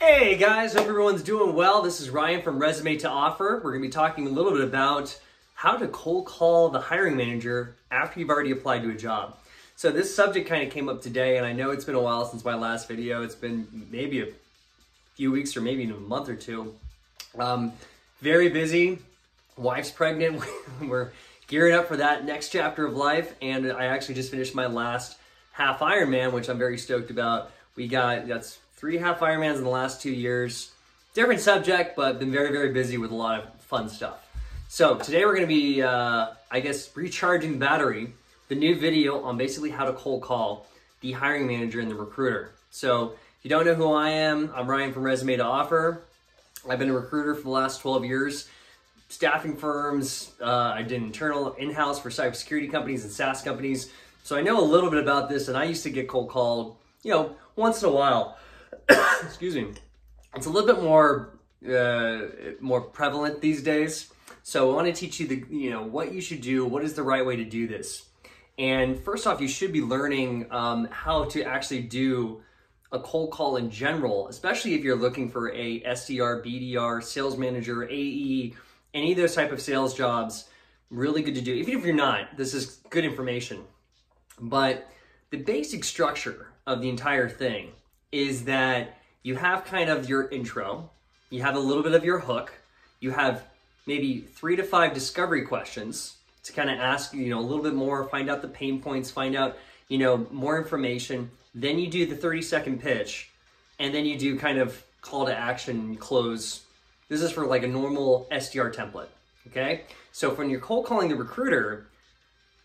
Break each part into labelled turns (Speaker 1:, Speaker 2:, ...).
Speaker 1: Hey guys, hope everyone's doing well. This is Ryan from Resume to Offer. We're going to be talking a little bit about how to cold call the hiring manager after you've already applied to a job. So this subject kind of came up today, and I know it's been a while since my last video. It's been maybe a few weeks or maybe even a month or two. Um, very busy. Wife's pregnant. We're gearing up for that next chapter of life, and I actually just finished my last half Ironman, which I'm very stoked about. We got that's three half Ironmans in the last two years. Different subject, but been very very busy with a lot of fun stuff. So today we're to be, uh, I guess, recharging battery the new video on basically how to cold call the hiring manager and the recruiter. So if you don't know who I am, I'm Ryan from Resume to Offer. I've been a recruiter for the last 12 years, staffing firms. Uh, I did internal in-house for cybersecurity companies and SaaS companies. So I know a little bit about this, and I used to get cold called, you know, once in a while. Excuse me. It's a little bit more uh, more prevalent these days. So I want to teach you the, you know, what you should do. What is the right way to do this? And first off, you should be learning um, how to actually do a cold call in general, especially if you're looking for a SDR, BDR, sales manager, AE, any of those type of sales jobs. Really good to do. Even if you're not, this is good information. But the basic structure of the entire thing is that you have kind of your intro, you have a little bit of your hook, you have maybe three to five discovery questions to kind of ask, you know, a little bit more, find out the pain points, find out, you know, more information. Then you do the 30 second pitch, and then you do kind of call to action close. This is for like a normal SDR template. Okay. So when you're cold calling the recruiter,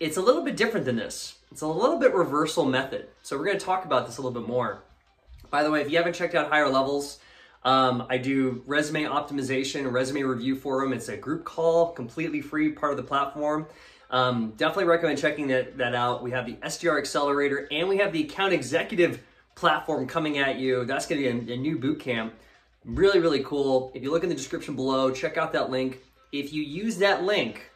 Speaker 1: it's a little bit different than this. It's a little bit reversal method. So we're going to talk about this a little bit more. By the way, if you haven't checked out higher levels, um, I do resume optimization, resume review forum. It's a group call, completely free, part of the platform. Um, definitely recommend checking that, that out. We have the SDR Accelerator and we have the Account Executive platform coming at you. That's going to be a, a new boot camp. Really, really cool. If you look in the description below, check out that link. If you use that link,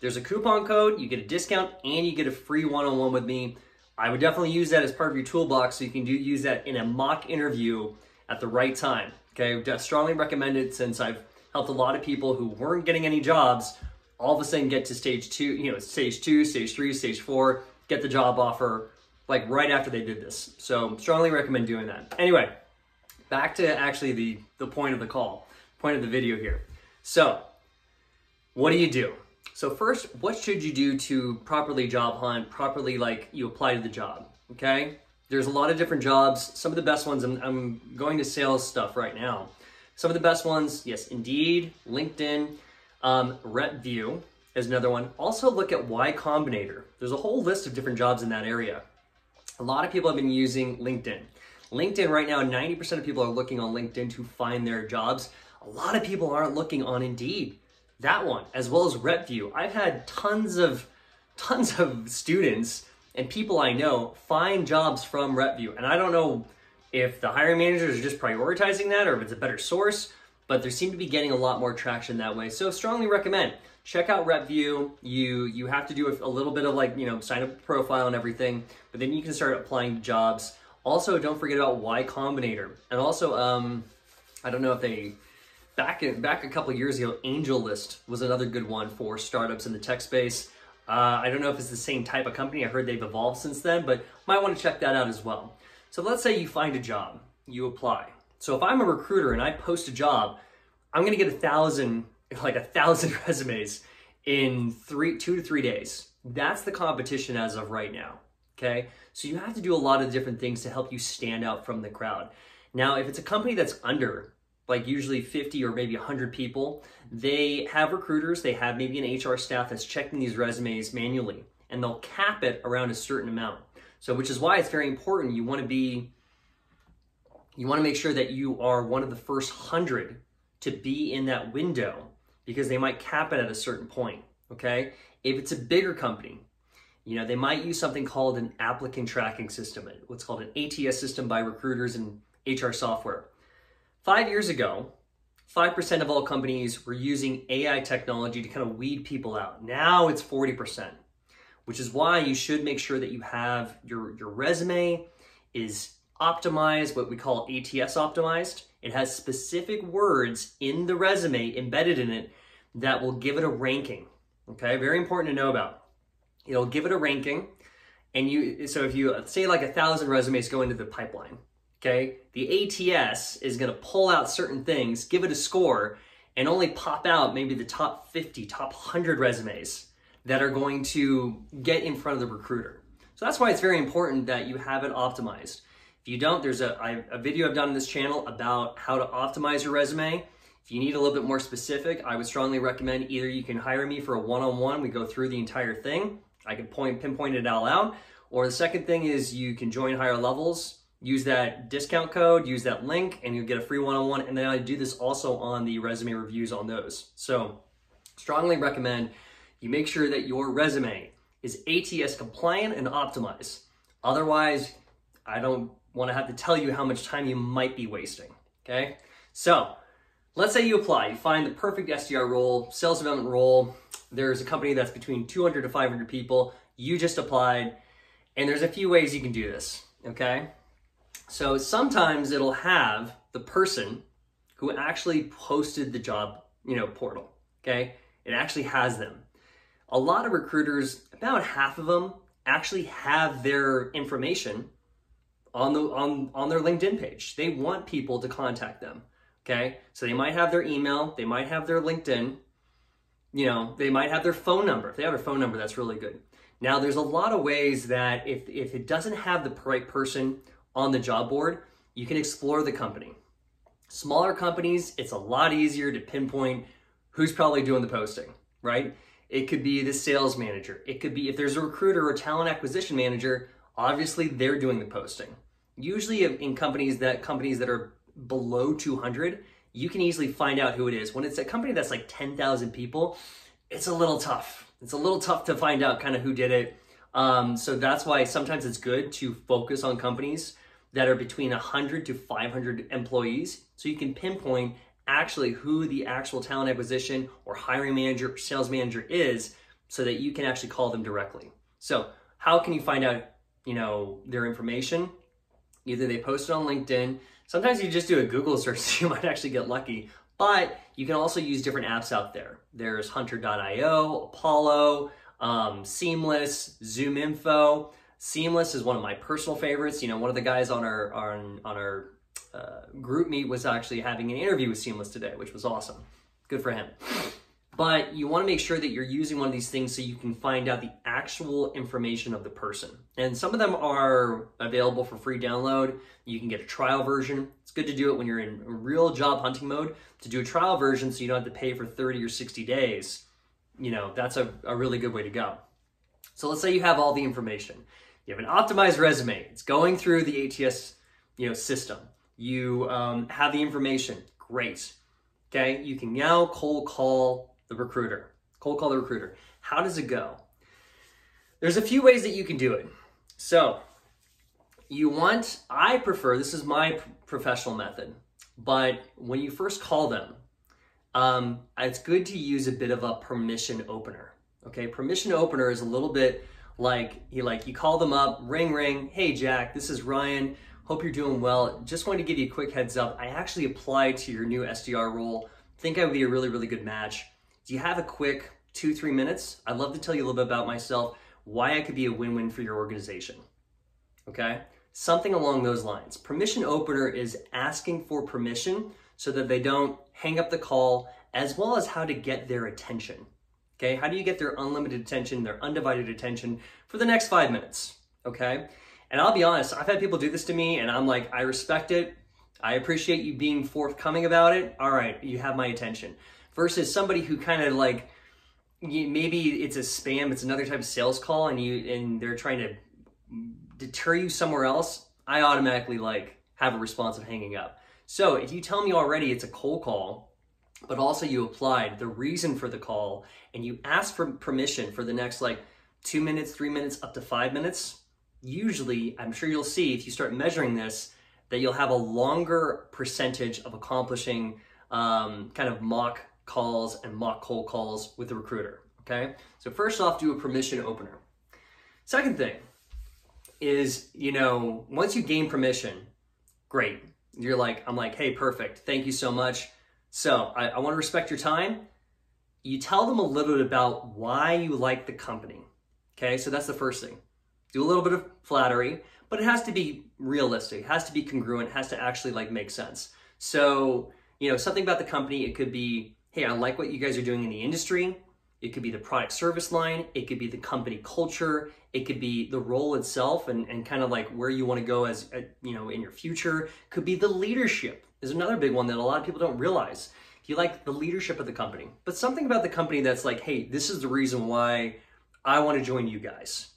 Speaker 1: there's a coupon code, you get a discount, and you get a free one-on-one with me. I would definitely use that as part of your toolbox so you can do use that in a mock interview at the right time. Okay, I strongly recommend it since I've helped a lot of people who weren't getting any jobs all of a sudden get to stage two, you know, stage two, stage three, stage four, get the job offer like right after they did this. So strongly recommend doing that. Anyway, back to actually the, the point of the call, point of the video here. So what do you do? So first, what should you do to properly job hunt, properly like you apply to the job, okay? There's a lot of different jobs. Some of the best ones, I'm, I'm going to sales stuff right now. Some of the best ones, yes, Indeed, LinkedIn, um, RepVue is another one. Also look at Y Combinator. There's a whole list of different jobs in that area. A lot of people have been using LinkedIn. LinkedIn right now, 90% of people are looking on LinkedIn to find their jobs. A lot of people aren't looking on Indeed. That one, as well as RepVue. I've had tons of tons of students and people I know find jobs from RepVue. And I don't know if the hiring managers are just prioritizing that or if it's a better source, but they seem to be getting a lot more traction that way. So strongly recommend check out RepVue. You you have to do a, a little bit of like you know sign up profile and everything, but then you can start applying to jobs. Also, don't forget about Y Combinator, and also um, I don't know if they back in, back a couple years ago, AngelList was another good one for startups in the tech space. Uh, I don't know if it's the same type of company. I heard they've evolved since then, but might want to check that out as well. So let's say you find a job, you apply. So if I'm a recruiter and I post a job, I'm going to get a thousand, like a thousand resumes in three, two to three days. That's the competition as of right now. Okay. So you have to do a lot of different things to help you stand out from the crowd. Now, if it's a company that's under like usually 50 or maybe 100 people, they have recruiters, they have maybe an HR staff that's checking these resumes manually, and they'll cap it around a certain amount. So, which is why it's very important. You want to be, you want to make sure that you are one of the first 100 to be in that window because they might cap it at a certain point. Okay. If it's a bigger company, you know, they might use something called an applicant tracking system, what's called an ATS system by recruiters and HR software. Five years ago, 5% of all companies were using AI technology to kind of weed people out. Now it's 40%, which is why you should make sure that you have your, your resume is optimized, what we call ATS optimized. It has specific words in the resume embedded in it that will give it a ranking. Okay, very important to know about. It'll give it a ranking, and you so if you say like a thousand resumes go into the pipeline, okay, the ATS is going to pull out certain things, give it a score, and only pop out maybe the top 50, top 100 resumes that are going to get in front of the recruiter. So that's why it's very important that you have it optimized. If you don't, there's a, a video I've done on this channel about how to optimize your resume. If you need a little bit more specific, I would strongly recommend either you can hire me for a one-on-one, we go through the entire thing, I can point pinpoint it all out, or the second thing is you can join higher levels, use that discount code, use that link, and you'll get a free one-on-one, and then I do this also on the resume reviews on those. So strongly recommend you make sure that your resume is ATS compliant and optimized. Otherwise, I don't want to have to tell you how much time you might be wasting. Okay? So, let's say you apply, you find the perfect SDR role, sales development role. There's a company that's between 200 to 500 people. You just applied, and there's a few ways you can do this. Okay? So, sometimes it'll have the person who actually posted the job, you know, portal. Okay? It actually has them a lot of recruiters, about half of them, actually have their information on the on on their LinkedIn page. They want people to contact them. Okay? So they might have their email, they might have their LinkedIn, you know, they might have their phone number. If they have a phone number, that's really good. Now there's a lot of ways that if if it doesn't have the right person on the job board, you can explore the company. Smaller companies, it's a lot easier to pinpoint who's probably doing the posting, right? It could be the sales manager. It could be if there's a recruiter or talent acquisition manager, obviously they're doing the posting. Usually in companies that companies that are below 200, you can easily find out who it is. When it's a company that's like 10,000 people, it's a little tough. It's a little tough to find out kind of who did it. Um, so that's why sometimes it's good to focus on companies that are between 100 to 500 employees so you can pinpoint actually who the actual talent acquisition or hiring manager or sales manager is so that you can actually call them directly. So how can you find out, you know, their information? Either they post it on LinkedIn. Sometimes you just do a Google search, you might actually get lucky. But you can also use different apps out there. There's Hunter.io, Apollo, um, Seamless, ZoomInfo. Seamless is one of my personal favorites. You know, one of the guys on our on, on our uh, GroupMe was actually having an interview with Seamless today, which was awesome. Good for him. But you want to make sure that you're using one of these things so you can find out the actual information of the person. And some of them are available for free download. You can get a trial version. It's good to do it when you're in real job hunting mode to do a trial version so you don't have to pay for 30 or 60 days. You know, that's a, a really good way to go. So let's say you have all the information. You have an optimized resume. It's going through the ATS you know, system you um, have the information, great. Okay, you can now cold call the recruiter. Cold call the recruiter. How does it go? There's a few ways that you can do it. So, you want, I prefer, this is my professional method, but when you first call them, um, it's good to use a bit of a permission opener. Okay, permission opener is a little bit like you like you call them up, ring ring, hey Jack, this is Ryan. Hope you're doing well. Just wanted to give you a quick heads up. I actually applied to your new SDR role. Think I would be a really, really good match. Do you have a quick two, three minutes? I'd love to tell you a little bit about myself, why I could be a win-win for your organization. Okay? Something along those lines. Permission opener is asking for permission so that they don't hang up the call, as well as how to get their attention. Okay? How do you get their unlimited attention, their undivided attention for the next five minutes? Okay? And I'll be honest, I've had people do this to me and I'm like, I respect it. I appreciate you being forthcoming about it. All right, you have my attention. Versus somebody who kind of like, maybe it's a spam, it's another type of sales call and you and they're trying to deter you somewhere else, I automatically like have a response of hanging up. So if you tell me already it's a cold call, but also you applied the reason for the call and you ask for permission for the next like two minutes, three minutes, up to five minutes, usually, I'm sure you'll see if you start measuring this, that you'll have a longer percentage of accomplishing um, kind of mock calls and mock cold calls with the recruiter. Okay, so first off, do a permission opener. Second thing is, you know, once you gain permission, Great. You're like, I'm like, hey, perfect. Thank you so much. So I, I want to respect your time. You tell them a little bit about why you like the company. Okay, so that's the first thing. Do a little bit of flattery, but it has to be realistic. It has to be congruent. It has to actually like make sense. So, you know, something about the company, it could be, hey, I like what you guys are doing in the industry. It could be the product service line. It could be the company culture. It could be the role itself and, and kind of like where you want to go as, uh, you know, in your future. Could be the leadership is another big one that a lot of people don't realize. If you like the leadership of the company, but something about the company that's like, hey, this is the reason why I want to join you guys.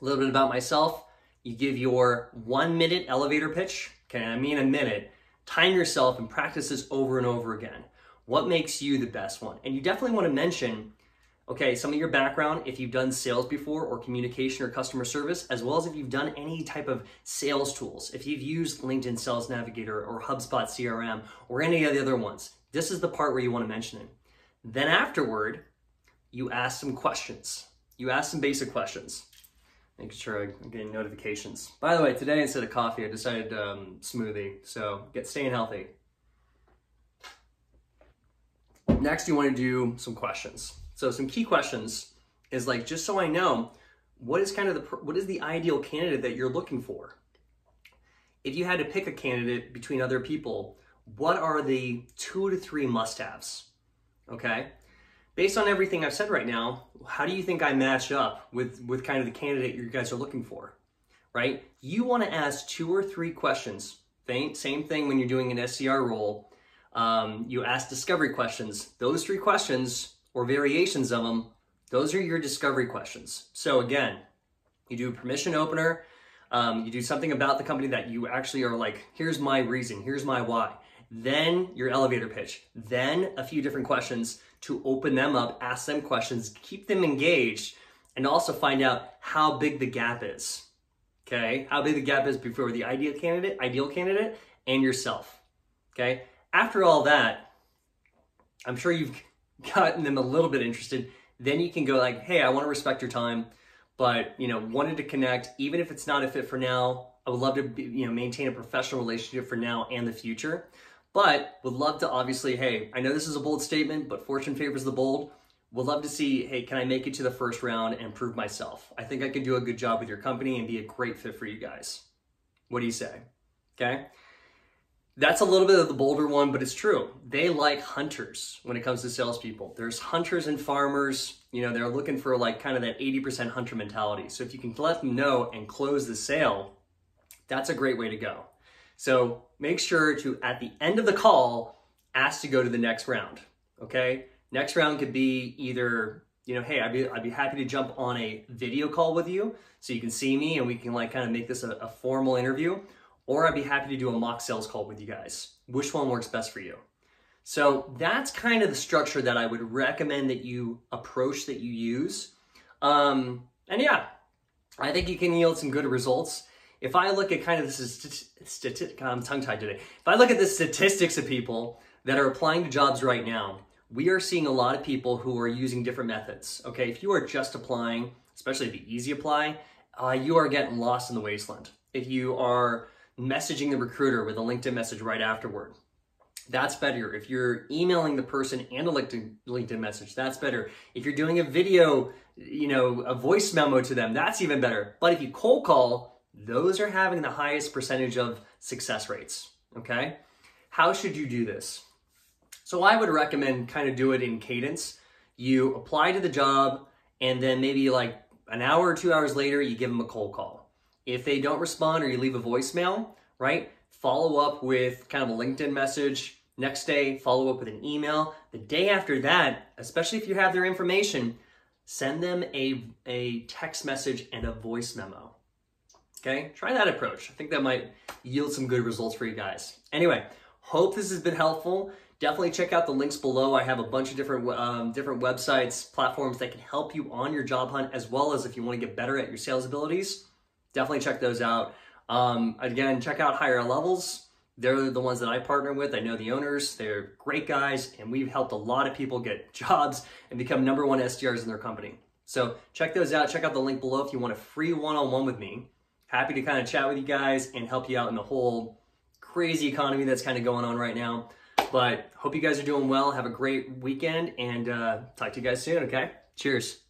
Speaker 1: A little bit about myself. You give your one minute elevator pitch. Okay, I mean a minute. Time yourself and practice this over and over again. What makes you the best one? And you definitely want to mention okay, some of your background, if you've done sales before or communication or customer service, as well as if you've done any type of sales tools, if you've used LinkedIn Sales Navigator or HubSpot CRM or any of the other ones, this is the part where you want to mention it. Then afterward, you ask some questions. You ask some basic questions. Making sure I'm getting notifications. By the way, today instead of coffee, I decided um, smoothie. So get staying healthy. Next, you want to do some questions. So some key questions is like, just so I know, what is kind of the, what is the ideal candidate that you're looking for? If you had to pick a candidate between other people, what are the two to three must-haves? Okay. Based on everything I've said right now, how do you think I match up with, with kind of the candidate you guys are looking for? Right? You want to ask two or three questions. Same thing when you're doing an SDR role. Um, you ask discovery questions. Those three questions or variations of them, those are your discovery questions. So again, you do a permission opener, um, you do something about the company that you actually are like, here's my reason, here's my why. Then your elevator pitch, then a few different questions to open them up, ask them questions, keep them engaged, and also find out how big the gap is. Okay, how big the gap is before the ideal candidate, ideal candidate, and yourself. Okay, after all that, I'm sure you've gotten them a little bit interested, then you can go like, hey, I want to respect your time, but you know, wanted to connect, even if it's not a fit for now. I would love to be, you know maintain a professional relationship for now and the future, but would love to obviously, hey, I know this is a bold statement, but fortune favors the bold. Would love to see, hey, can I make it to the first round and prove myself? I think I can do a good job with your company and be a great fit for you guys. What do you say? Okay. That's a little bit of the bolder one, but it's true. They like hunters when it comes to salespeople. There's hunters and farmers. You know, they're looking for like kind of that 80% hunter mentality. So if you can let them know and close the sale, that's a great way to go. So make sure to, at the end of the call, ask to go to the next round. Okay? Next round could be either, you know, hey, I'd be, I'd be happy to jump on a video call with you so you can see me and we can like kind of make this a, a formal interview or I'd be happy to do a mock sales call with you guys. Which one works best for you? So that's kind of the structure that I would recommend that you approach that you use. Um, and yeah, I think you can yield some good results. If I look at kind of this statistic, I'm tongue tied today. If I look at the statistics of people that are applying to jobs right now, we are seeing a lot of people who are using different methods. Okay, if you are just applying, especially the easy apply, uh, you are getting lost in the wasteland. If you are messaging the recruiter with a LinkedIn message right afterward. That's better. If you're emailing the person and a LinkedIn, LinkedIn message, that's better. If you're doing a video, you know, a voice memo to them, that's even better. But if you cold call, those are having the highest percentage of success rates. Okay. How should you do this? So I would recommend kind of do it in cadence. You apply to the job and then maybe like an hour or two hours later, you give them a cold call. If they don't respond or you leave a voicemail, right, follow up with kind of a LinkedIn message. Next day, follow up with an email. The day after that, especially if you have their information, send them a, a text message and a voice memo. Okay, try that approach. I think that might yield some good results for you guys. Anyway, hope this has been helpful. Definitely check out the links below. I have a bunch of different um, different websites, platforms that can help you on your job hunt, as well as if you want to get better at your sales abilities definitely check those out. Um, again, check out Higher Levels. They're the ones that I partner with. I know the owners. They're great guys, and we've helped a lot of people get jobs and become number one SDRs in their company. So check those out. Check out the link below if you want a free one-on-one with me. Happy to kind of chat with you guys and help you out in the whole crazy economy that's kind of going on right now. But hope you guys are doing well. Have a great weekend and uh, talk to you guys soon, okay? Cheers.